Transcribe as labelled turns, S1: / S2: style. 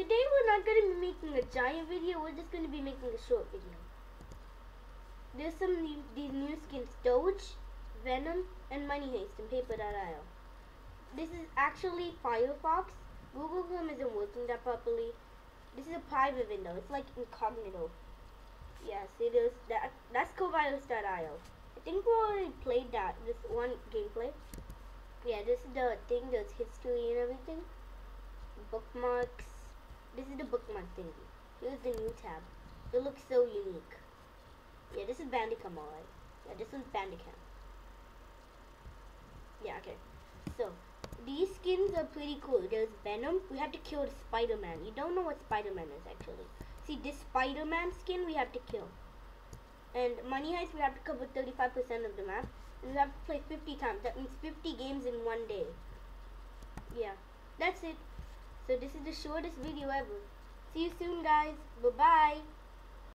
S1: today we're not going to be making a giant video, we're just going to be making a short video. There's some new, these new skins, Doge, Venom, and Money Heist in Paper.io. This is actually Firefox. Google Chrome isn't working that properly. This is a private window, it's like incognito. Yes, it is. That, that's covirus.io. I think we already played that, this one gameplay. Yeah, this is the thing, there's history and everything. Bookmarks. This is the bookmark thingy. Here's the new tab. It looks so unique. Yeah, this is Bandicam alright. Yeah, this one's Bandicam. Yeah, okay. So, these skins are pretty cool. There's Venom. We have to kill the Spider-Man. You don't know what Spider-Man is actually. See, this Spider-Man skin we have to kill. And Money Heist, we have to cover 35% of the map. And we have to play 50 times. That means 50 games in one day. Yeah, that's it. So this is the shortest video ever. See you soon, guys. Bye-bye.